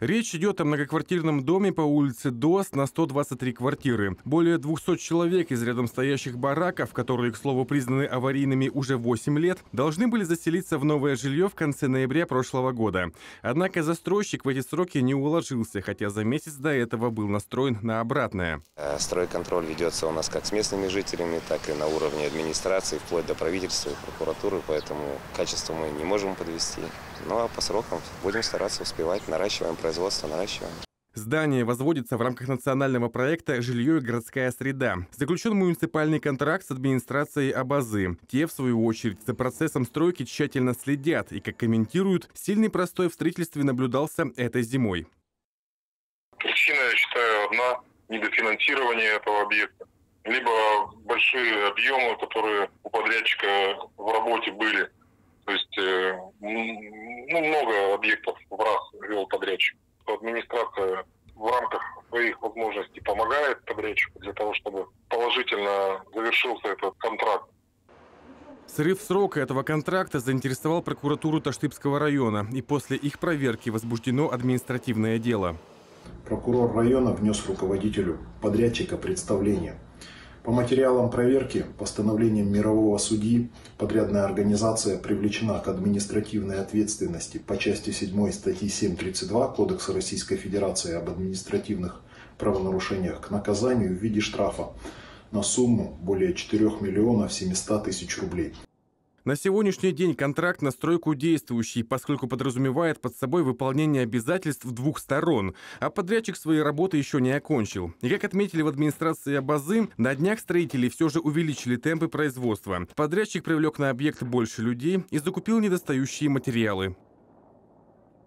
Речь идет о многоквартирном доме по улице ДОС на 123 квартиры. Более 200 человек из рядом стоящих бараков, которые, к слову, признаны аварийными уже 8 лет, должны были заселиться в новое жилье в конце ноября прошлого года. Однако застройщик в эти сроки не уложился, хотя за месяц до этого был настроен на обратное. Э, Стройконтроль ведется у нас как с местными жителями, так и на уровне администрации, вплоть до правительства и прокуратуры, поэтому качество мы не можем подвести. Ну а по срокам будем стараться успевать, наращиваем производство, наращиваем. Здание возводится в рамках национального проекта «Жилье и городская среда». Заключен муниципальный контракт с администрацией Абазы. Те, в свою очередь, за процессом стройки тщательно следят и, как комментируют, сильный простой в строительстве наблюдался этой зимой. Причина, я считаю, одна – недофинансирование этого объекта. Либо большие объемы, которые у подрядчика в работе были. Раз вел подрядчик. Администрация в рамках своих возможностей помогает подрядчику для того, чтобы положительно завершился этот контракт. Срыв срока этого контракта заинтересовал прокуратуру Таштыбского района, и после их проверки возбуждено административное дело. Прокурор района внес руководителю подрядчика представление. По материалам проверки, постановлением мирового судьи, подрядная организация привлечена к административной ответственности по части 7 статьи 7.32 Кодекса Российской Федерации об административных правонарушениях к наказанию в виде штрафа на сумму более 4 миллионов 700 тысяч рублей. На сегодняшний день контракт на стройку действующий, поскольку подразумевает под собой выполнение обязательств двух сторон, а подрядчик свои работы еще не окончил. И как отметили в администрации Абазы, на днях строители все же увеличили темпы производства. Подрядчик привлек на объект больше людей и закупил недостающие материалы.